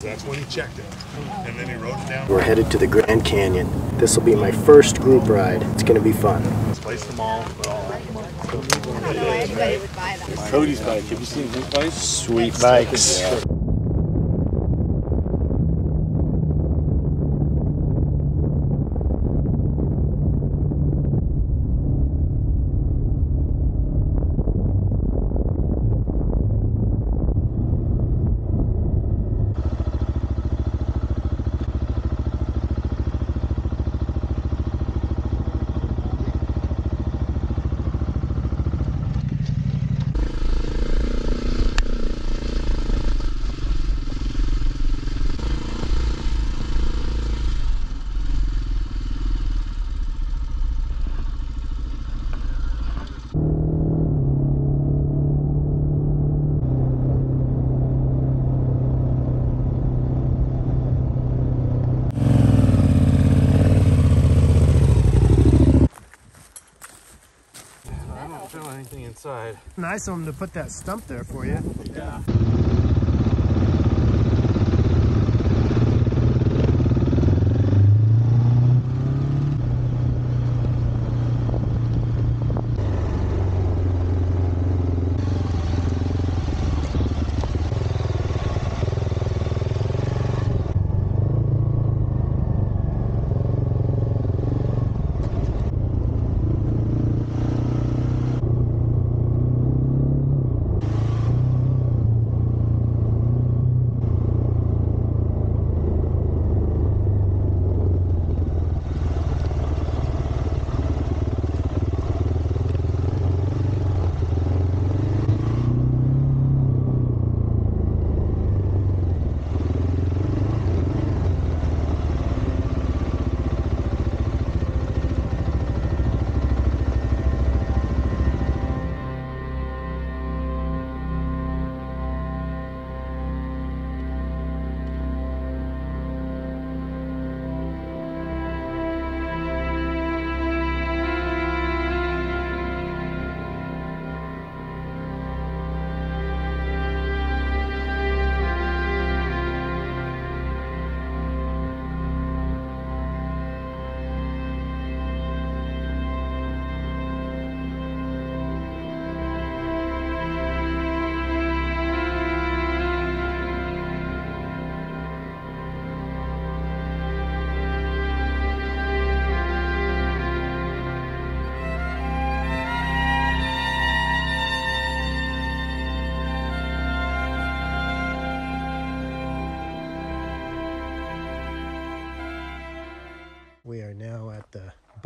That's when he checked it. And then he wrote it down. We're headed to the Grand Canyon. This will be my first group ride. It's going to be fun. Place them all. Put all of them. I don't know why anybody would buy them. Cody's bike. Have you seen his bike? Sweet bikes. I don't feel anything inside. Nice of them to put that stump there for you. Yeah.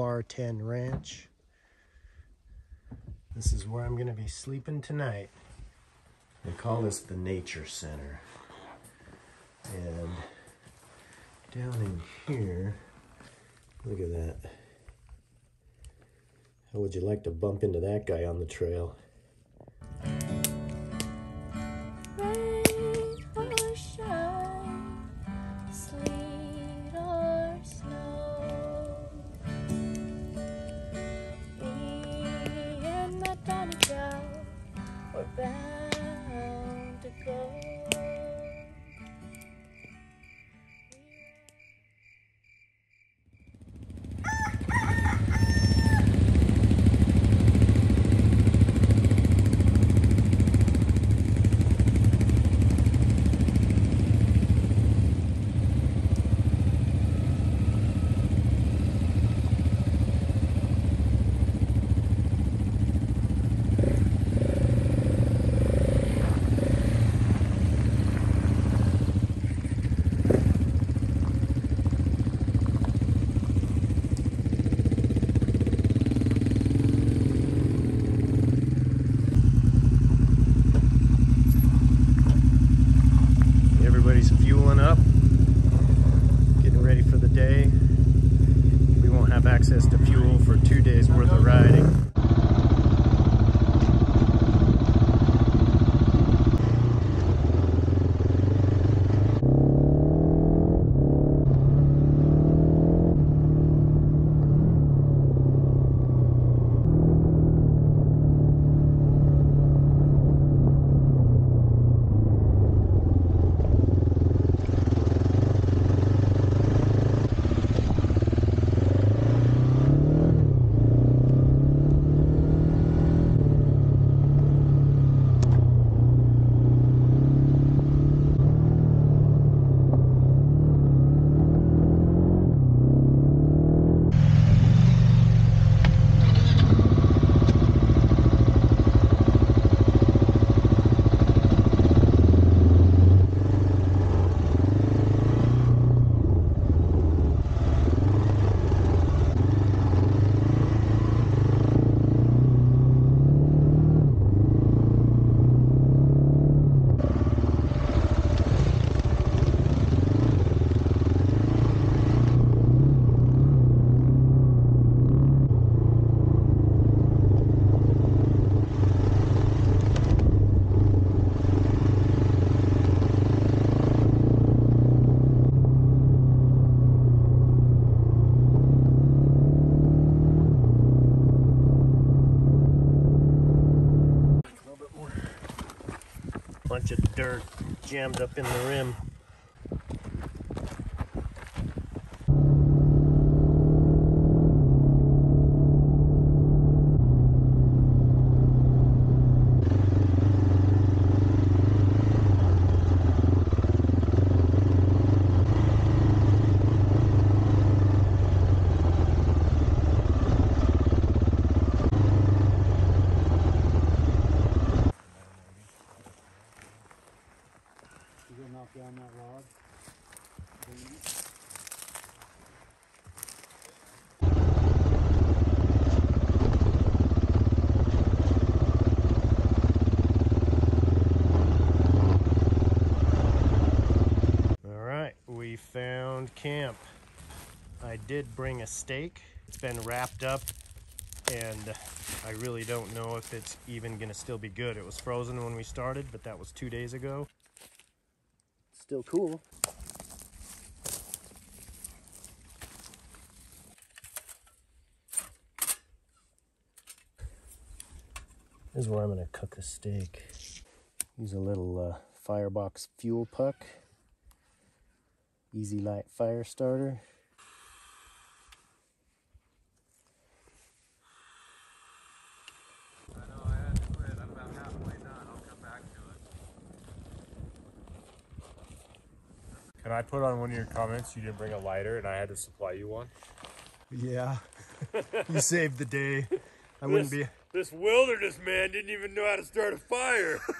Bar 10 Ranch. This is where I'm going to be sleeping tonight. They call this the Nature Center. And down in here, look at that. How would you like to bump into that guy on the trail? Jammed up in the rim. You gonna knock down that log? All right, we found camp. I did bring a steak. It's been wrapped up and I really don't know if it's even gonna still be good. It was frozen when we started, but that was two days ago. Still cool. This is where I'm gonna cook the steak. Use a little uh, firebox fuel puck. Easy light fire starter. I know I had to quit. I'm about halfway done. I'll come back to it. Can I put on one of your comments? You didn't bring a lighter, and I had to supply you one. Yeah. you saved the day. I wouldn't be. This wilderness man didn't even know how to start a fire.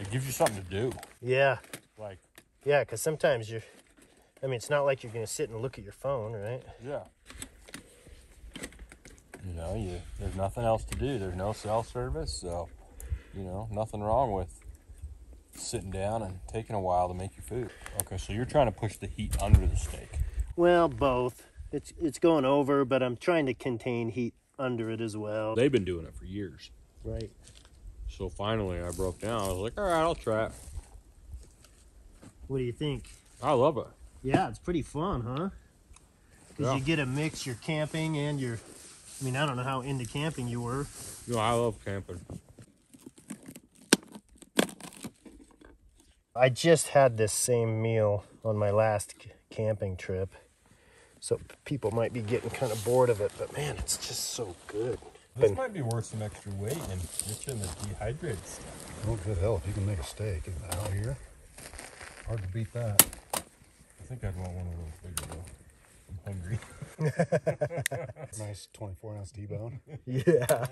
it gives you something to do. Yeah. Like, Yeah, because sometimes you're. I mean, it's not like you're going to sit and look at your phone, right? yeah. You know, you there's nothing else to do. There's no cell service, so you know, nothing wrong with sitting down and taking a while to make your food. Okay, so you're trying to push the heat under the steak. Well, both. It's it's going over, but I'm trying to contain heat under it as well. They've been doing it for years. Right. So finally, I broke down. I was like, all right, I'll try it. What do you think? I love it. Yeah, it's pretty fun, huh? Because Yeah. you get a mix. You're camping and you're. I mean, I don't know how into camping you were. You know, I love camping. I just had this same meal on my last c- camping trip. So p- people might be getting kind of bored of it, but man, it's just so good. This might be worth some extra weight and get you in the dehydrated stuff. Oh, good hell, if you can make a steak out here, hard to beat that. I think I'd want one of those bigger though. I'm hungry. Nice 24 ounce T-bone. Yeah.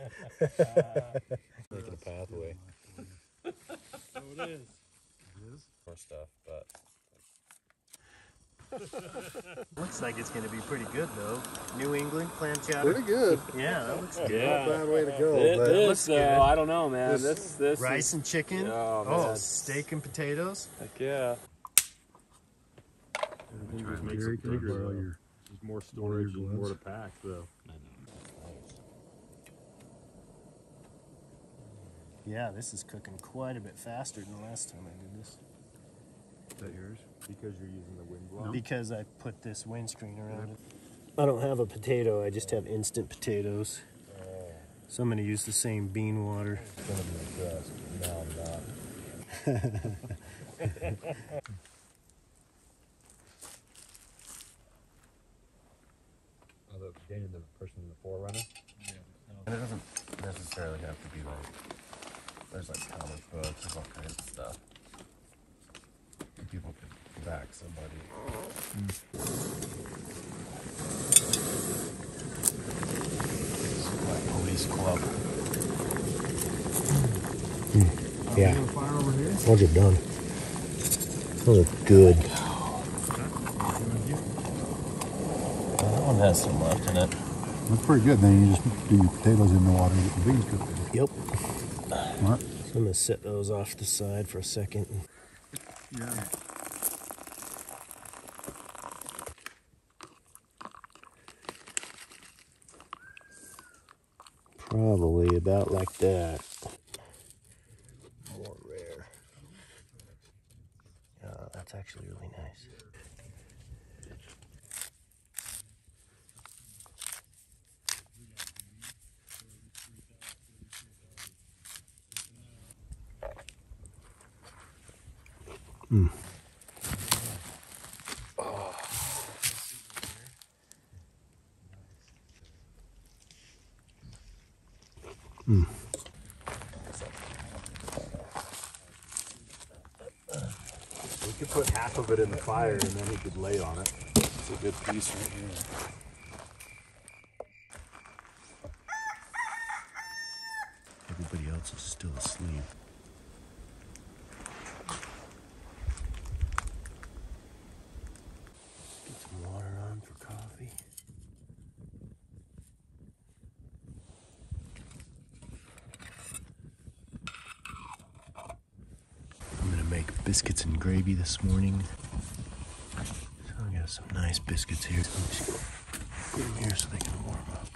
Making a pathway. So it is. More stuff, but Looks like it's going to be pretty good, though. New England clam chowder. Pretty good. Yeah, that looks good. Yeah. Bad way to go. This, but this good. uh, I don't know, man. This- This, this, Rice is, and chicken. Oh, oh, man. steak and potatoes. heck yeah. just makes it bigger. though. There's more storage and more to pack, though. Yeah, this is cooking quite a bit faster than the last time I did this. Is that yours? Because you're using the wind block. Because I put this windscreen around it. I don't have a potato, I just have instant potatoes. So I'm going to use the same bean water. It's gonna be the. No, I'm not. The Daniel, the person in the 4Runner. And it doesn't necessarily have to be like, there's like comic books, there's all kinds of stuff. And people could back somebody. It's like police club. Hmm. Yeah. Those are done. Those are good. That one has some left in it. That's pretty good. Then you just do your potatoes in the water and get the beans cooked. Yep. Smart. So I'm going to set those off to the side for a second. Yeah. Probably about like that. More rare. Oh, that's actually really nice. We could put it in the fire and then he could lay on it. It's a good piece right here. Everybody else is still asleep. Get some water on for coffee. I'm gonna make biscuits and gravy this morning. Some nice biscuits here. So I'm just put them here so they can warm up.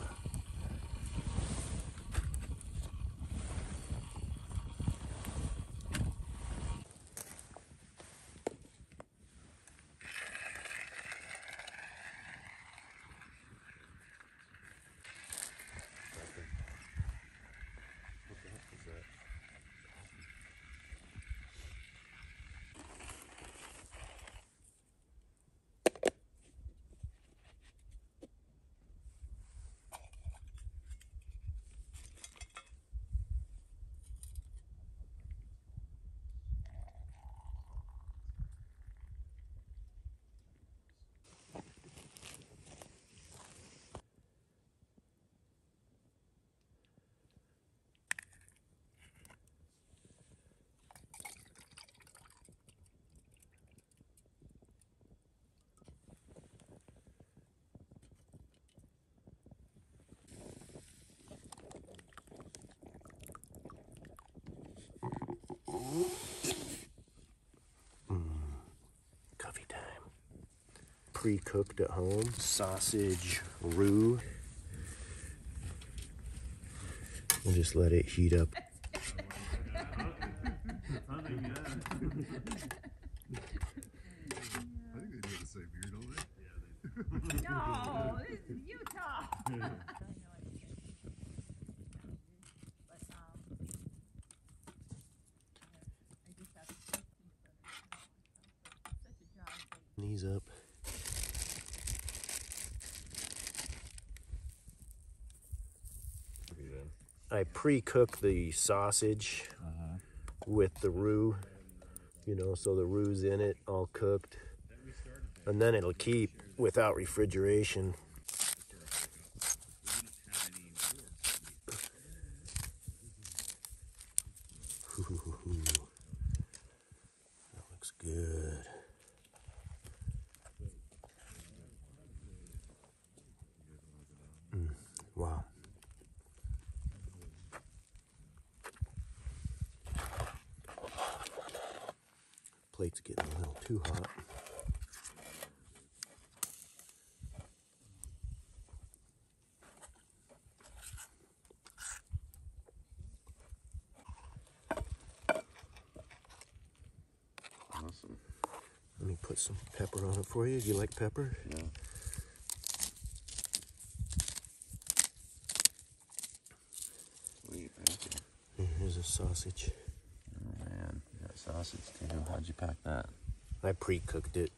Coffee time. Pre-cooked at home sausage roux. We'll just let it heat up. I think they do the same here, don't they? No, this is Utah. These up. I pre-cook the sausage uh-huh. with the roux, you know, so the roux's in it, all cooked. And then it'll keep without refrigeration. Ooh, that looks good. Mm, wow. Plate's getting a little too hot. Awesome. Let me put some pepper on it for you. Do you like pepper? Yeah. Sweet, thank you. Here's a sausage. Oh man, you got sausage too. How'd you pack that? I pre-cooked it.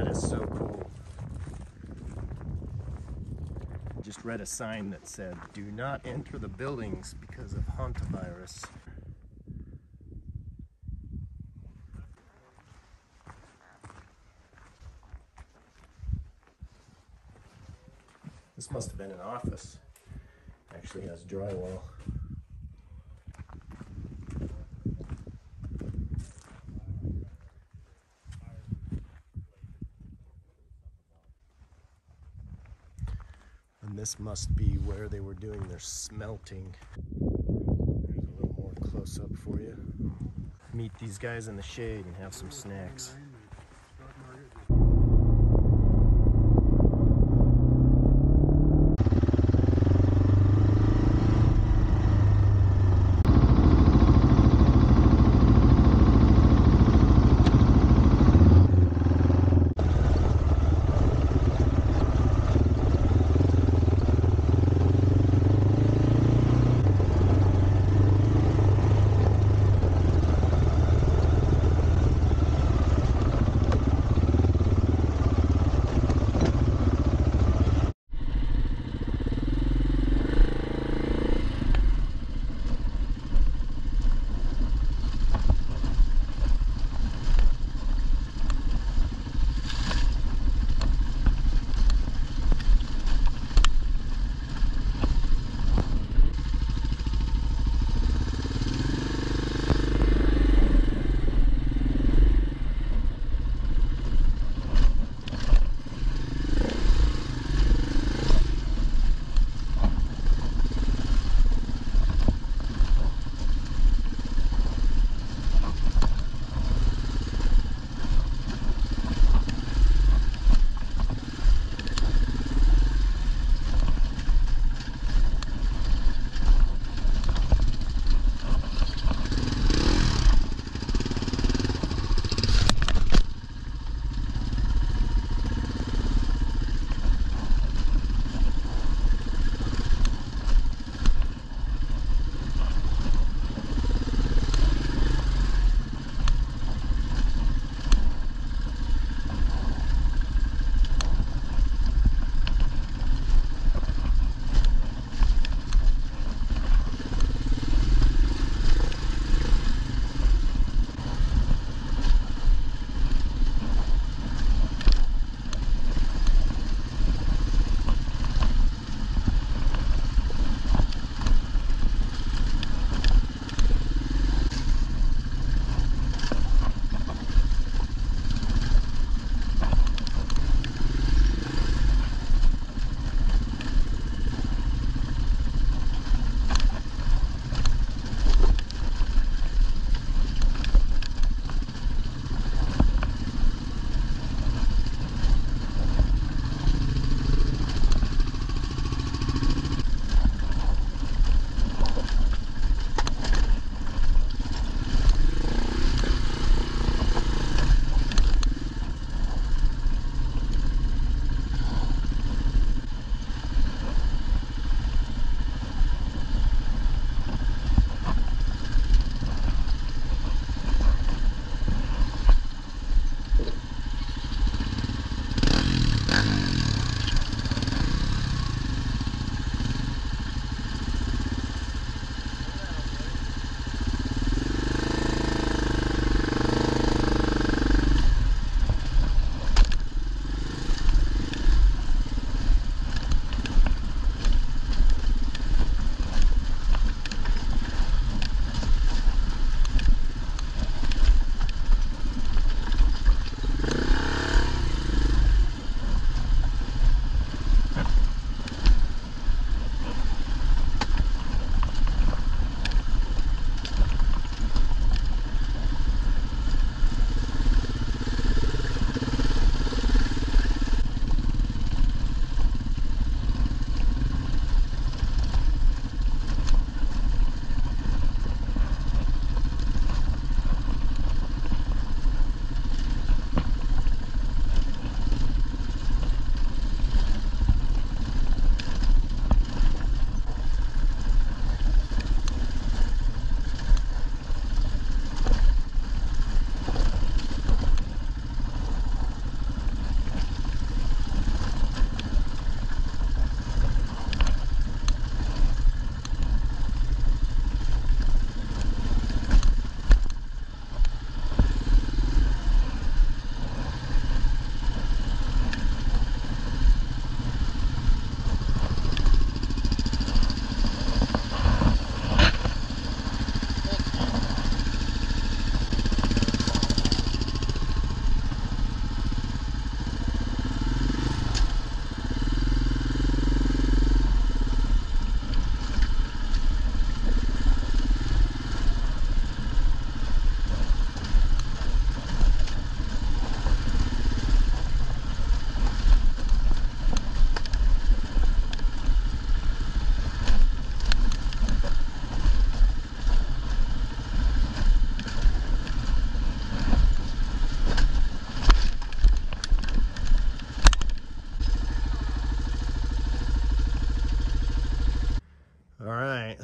That is so cool. Just read a sign that said, "Do not enter the buildings because of hantavirus." This must have been an office. Actually has drywall. This must be where they were doing their smelting. There's a little more close up for you. Meet these guys in the shade and have some snacks.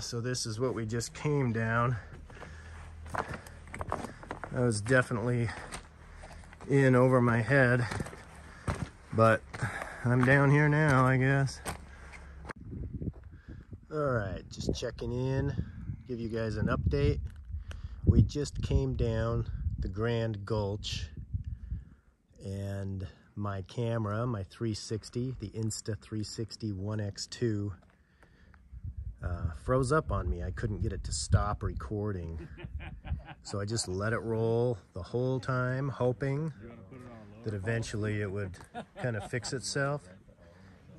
So this is what we just came down. That was definitely in over my head, but I'm down here now, I guess. All right, just checking in, give you guys an update. We just came down the Grand Gulch and my camera, my 360, the Insta 360 1X2, uh, froze up on me. I couldn't get it to stop recording. So I just let it roll the whole time, hoping that eventually it would kind of fix itself.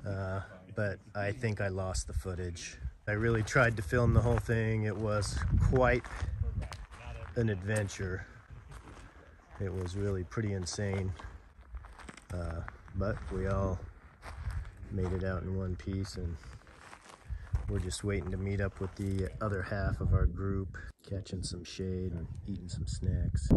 Uh, but I think I lost the footage. I really tried to film the whole thing. It was quite an adventure. It was really pretty insane. Uh, but we all made it out in one piece and we're just waiting to meet up with the other half of our group, catching some shade and eating some snacks.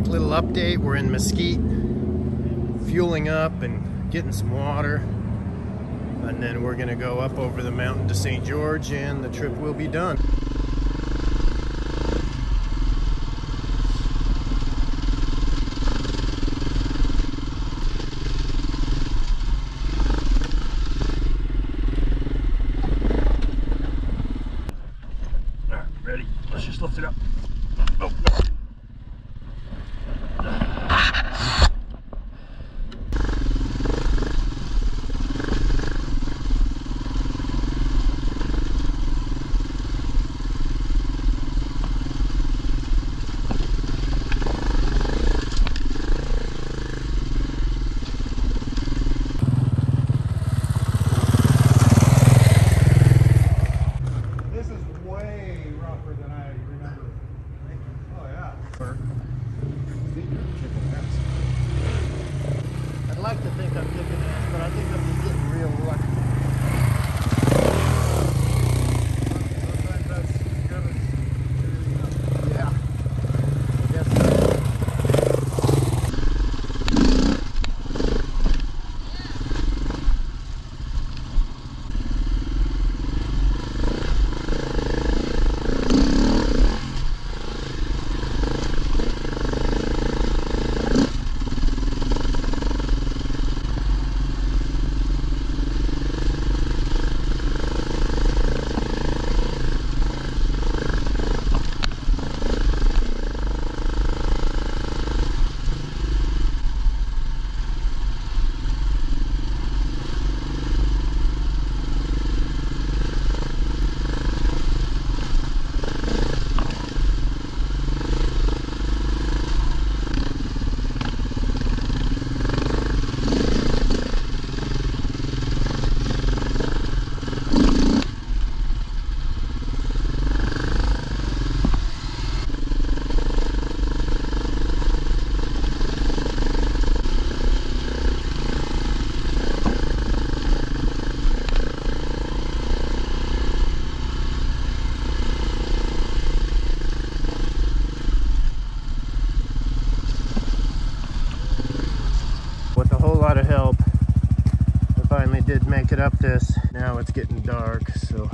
Quick little update. We're in Mesquite, fueling up and getting some water. And then we're gonna go up over the mountain to St. George and the trip will be done. Up this. Now it's getting dark, so